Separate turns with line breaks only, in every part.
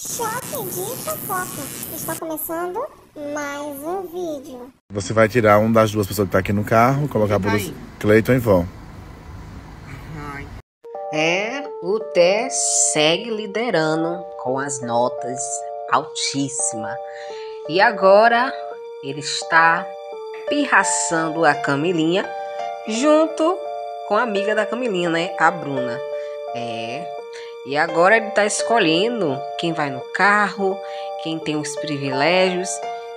Choque de fofoca. Está começando mais um vídeo.
Você vai tirar um das duas pessoas que tá aqui no carro, colocar por. Cleiton e.
Ai.
É, o Té segue liderando com as notas altíssimas. E agora ele está pirraçando a Camilinha junto com a amiga da Camilinha, né? A Bruna. É. E agora ele está escolhendo quem vai no carro, quem tem os privilégios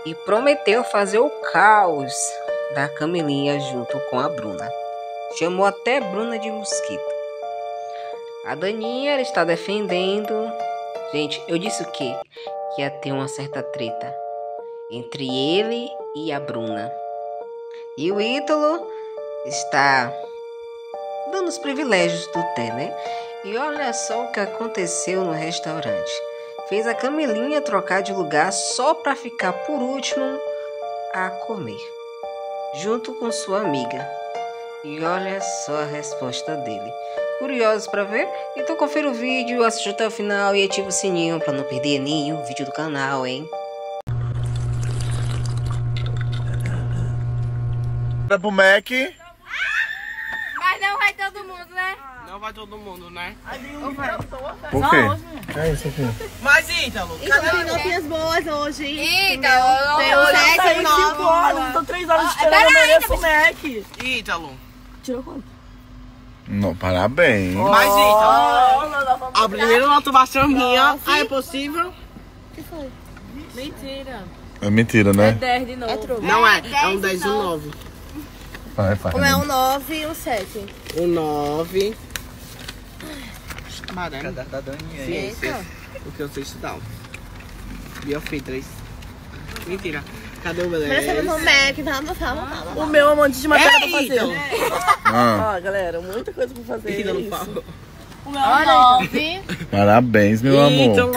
e prometeu fazer o caos da Camilinha junto com a Bruna. Chamou até Bruna de mosquito. A Daninha ela está defendendo. Gente, eu disse o quê? Que ia ter uma certa treta entre ele e a Bruna. E o Ítalo está dando os privilégios do Té, né? E olha só o que aconteceu no restaurante. Fez a Camilinha trocar de lugar só para ficar por último a comer, junto com sua amiga. E olha só a resposta dele. Curiosos para ver? Então confira o vídeo, assista até o final e ativa o sininho para não perder nenhum vídeo do canal, hein?
Vai pro Mac.
Mas não vai todo mundo, né?
Não vai todo mundo, né?
Por quê? É isso aqui.
Mas Ítalo, cadê
notinhas boas hoje.
Então,
Tem um 7 e 9.
horas, tô três horas esperando,
peraí,
eu mereço o Mac.
Ítalo.
Tirou quanto?
Não, parabéns.
Mas Ítalo.
Oh,
A primeira nota baixa minha. Ah, é possível?
Mentira.
É mentira, né?
10 de novo.
Não é. É um 10 e um 9.
Vai, vai.
Um é um 9 e um 7.
Um 9. Marana.
Da Daninha aí.
Ciências. O que eu sei estudar. Biofitras. Mentira. Cadê o
Merecemos
beleza?
um Mac, vamos, vamos, vamos.
O meu é um monte de matéria pra fazer.
Ah,
Ó, galera, muita coisa pra fazer.
Ítalo
é isso.
falou.
parabéns, meu amor.
Ítalo.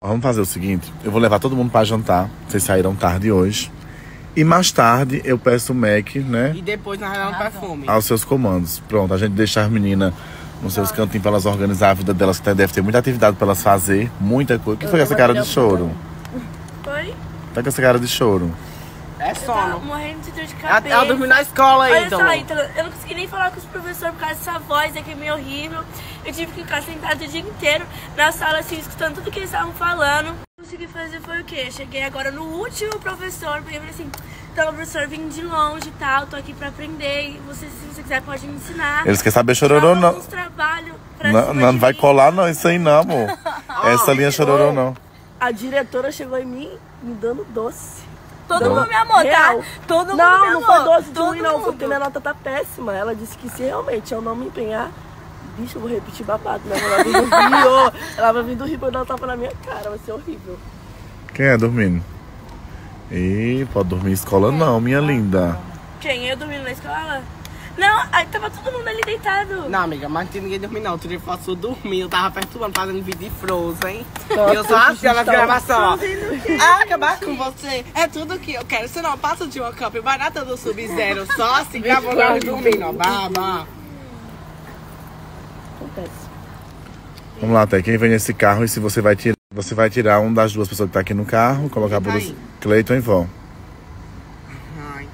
Vamos fazer o seguinte: eu vou levar todo mundo pra jantar. Vocês saíram tarde hoje. E mais tarde eu peço o Mac, né?
E depois nós damos perfume.
Aos seus comandos. Pronto, a gente deixa as meninas nos seus cantinhos pra elas organizar a vida delas, que deve ter muita atividade pra elas fazer. Muita coisa. O que foi essa cara de choro?
Foi?
Tá com essa cara de choro.
É sono.
morrendo de dor de
Ela, ela dormiu na escola aí,
Olha
então.
só, Ítalo, eu não consegui nem falar com os professores por causa dessa voz aqui meio horrível. Eu tive que ficar sentada o dia inteiro na sala, assim, escutando tudo que eles estavam falando. O que eu consegui fazer foi o quê? Cheguei agora no último professor, porque eu falei assim, então, professor, vim de longe e tal, tô aqui pra aprender, e você, se você quiser, pode me ensinar.
Eles querem saber chororô, não.
alguns trabalhos pra
Não, não vai
mim.
colar, não, isso aí não, amor. Essa linha chororô, não.
A diretora chegou em mim me dando doce.
todo mundo me amou,
real.
tá? Todo mundo
Não,
me
não
amou.
foi doce de
todo
ruim, não. Foi
mundo.
porque minha nota tá péssima. Ela disse que se realmente eu não me empenhar, bicho, eu vou repetir babado. Né? Ela vai vir do Rio. Ela vai vir do Rio pra dar um tapa na minha cara. Vai ser horrível.
Quem é dormindo? Ih, pode dormir em escola não, minha linda.
Quem? Eu dormindo na escola? Não, aí tava todo mundo ali deitado.
Não, amiga, mas não tinha ninguém dormir, não. Tirei foto sua dormindo, eu tava perturbando, fazendo vídeo de Frozen. E eu só assim, nas gravações. Ah, acabar com você. É tudo que eu quero. Você não passa de uma camp barata do Sub-Zero, só assim, gravando nós dormindo, ó. Baba.
Acontece.
Vamos lá, até quem vem nesse carro e se você vai tirar. Você vai tirar um das duas pessoas que tá aqui no carro, colocar por
aí.
Cleiton e Vó.
Ai.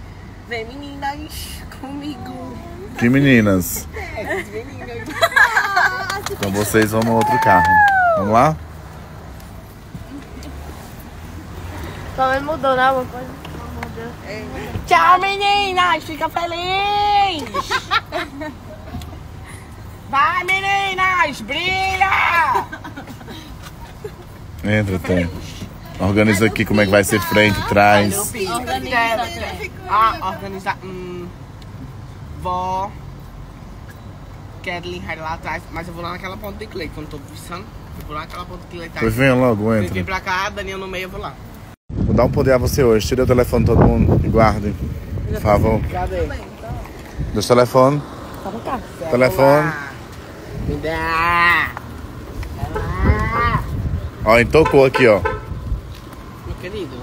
Vem, meninas, comigo.
Que meninas.
É, meninas.
Então vocês vão no outro carro. Vamos lá?
Menos mudou, né? Alguma coisa?
Tchau, meninas. Fica feliz. Vai, meninas. Brilha.
Entra, tem. Organiza aqui como é que vai ser frente, trás.
Ah, organizar. Hum, vó. Kathleen vai lá atrás, mas eu vou lá naquela ponta de Clay, quando eu tô pensando. Eu vou lá naquela ponta de Clay. Tá?
Pois venha logo,
Vem
entra.
pra cá, Daniel no meio, eu vou lá.
Vou dar um poder a você hoje. Tire o telefone todo mundo e guarde. Por favor.
Cadê?
Deixa o telefone. Telefone.
Me dá.
Ó, entocou aqui, ó.
Meu querido.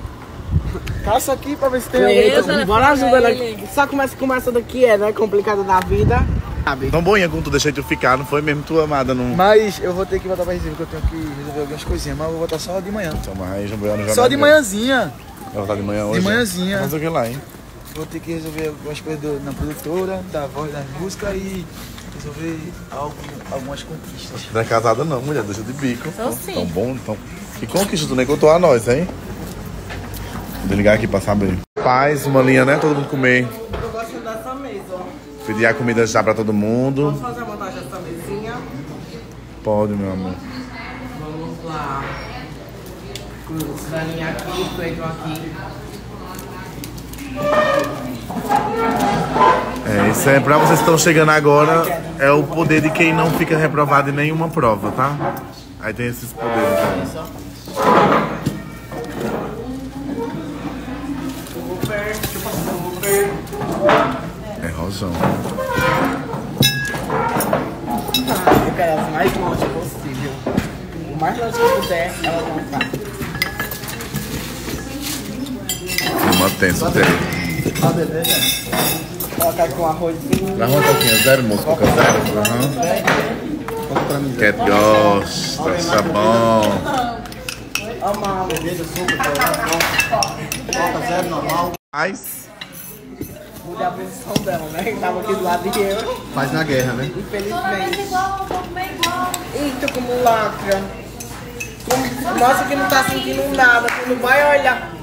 Passa aqui pra ver se tem
Cleiton, bora ajuda ela. Sabe como essa, como essa daqui é, né? Complicada da vida.
Tão boinha como tu deixei tu ficar, não foi mesmo tua amada, não.
Mas eu vou ter que voltar pra Recife, porque eu tenho que resolver algumas coisinhas. Mas eu vou voltar só de manhã.
Então, mas Boiano já
Só de
é
manhãzinha.
Vai voltar de manhã hoje?
De manhãzinha.
Mas o que lá, hein?
Vou ter que resolver algumas coisas do- na produtora, da voz das músicas e resolver algo, algumas conquistas.
Não é casada não, mulher, deixa de bico.
Sou sim.
Tão bom, então. Que conquista, tu nem contou a nós, hein? Vou ligar aqui pra saber. Paz, uma linha, né? Todo mundo comer.
Eu gosto dessa mesa, ó.
Pedir a comida já pra todo mundo.
Posso fazer a montagem dessa mesinha?
Pode, meu amor.
Vamos lá. Cruz, galinha aqui, coelho aqui.
É, isso é pra vocês que estão chegando agora, é o poder de quem não fica reprovado em nenhuma prova, tá? Aí tem esses poderes
super.
É rojão.
Eu quero as mais longe possível. O mais longe que eu puder, elas vão estar.
Mantém, isso tem.
Ah, beleza?
Colocar com arrozinho.
Dá uma coquinha, zero, moço, coca zero. Aham.
Mim.
Cat gosta, tá bom.
Amado.
Cerveja, suco, Coca zero, normal.
Mas,
Mudei a posição dela, né? Que tava aqui do lado de eu.
Faz na guerra, né?
Infelizmente.
igual, comer igual.
Eita, como lacra. Como... Nossa, que não tá sentindo nada. Quando vai olhar.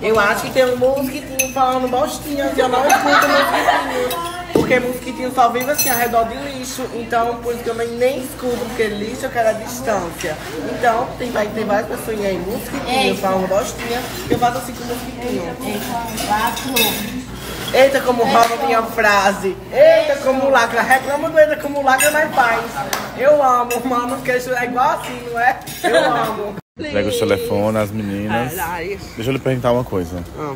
Eu acho que tem um mosquitinho falando bostinha, que eu não escuto mosquitinho. Porque mosquitinho só vive assim, ao redor de lixo. Então, por isso que eu nem, nem escuto, porque lixo eu quero a distância. Então, tem, vai ter várias pessoas aí, mosquitinho, falando bostinha. Eu faço assim com mosquitinho. Eita, como rouba minha frase. Eita, como lacra. Reclama do eita, como lacra, mas faz. Eu amo, mano, porque é igual assim, não é? Eu amo.
Pega os telefones, as meninas.
Ai,
Deixa eu lhe perguntar uma coisa.
Ah.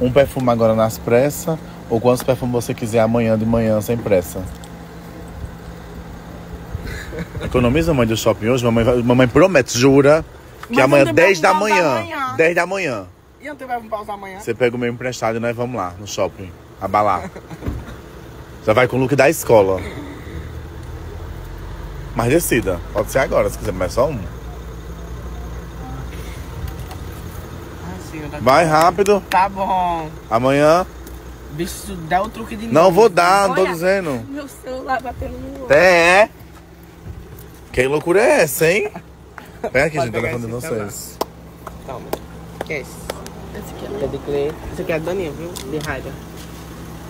Um perfume agora nas pressas ou quantos perfumes você quiser amanhã de manhã sem pressa? Economiza mãe do shopping hoje, mamãe, vai- mamãe promete, jura, que
Mas
amanhã,
não tem
10 da manhã,
amanhã.
10 da manhã,
E não vai pausar amanhã?
você pega o meu emprestado e nós vamos lá no shopping, abalar. Já vai com o look da escola. Mas decida, pode ser agora, se quiser, mas só um.
Tá-
Vai rápido,
Tá bom.
amanhã.
Bicho, dá o truque de
Não
novo.
vou dar, não tô dizendo.
Meu celular batendo no outro.
Até é. Que loucura é essa, hein? Pega aqui,
Pode
gente, telefone de
esse
vocês.
Toma. Que é esse? Esse aqui é de cliente. Esse aqui é a Daninha, viu? De raiva.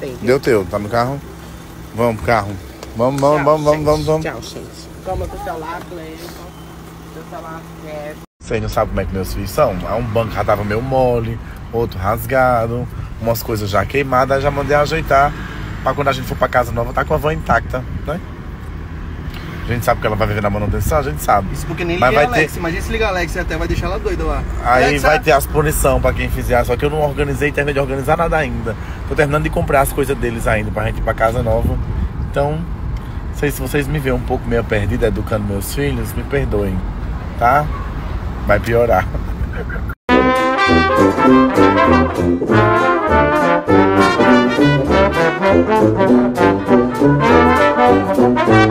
Tem.
Deu teu, tá no carro? Vamos pro carro. Vamos, vamos,
Tchau,
vamos, vamos,
gente.
vamos, vamos.
Tchau, gente. Toma teu celular, Cleiton. Teu celular, é.
Vocês não sabem como é que meus filhos são? Um banco já tava meio mole, outro rasgado, umas coisas já queimadas, aí já mandei ajeitar. Pra quando a gente for pra casa nova, tá com a van intacta, né? A gente sabe que ela vai viver na manutenção, a gente sabe.
Isso porque nem liguei
vai
Alex.
ter-
Imagina se ligar a Alex até vai deixar ela doida lá.
Aí vai ter as punição pra quem fizer, só que eu não organizei e terminei de organizar nada ainda. Tô terminando de comprar as coisas deles ainda pra gente ir pra casa nova. Então, não sei se vocês me veem um pouco meio perdida educando meus filhos, me perdoem, tá? vai piorar.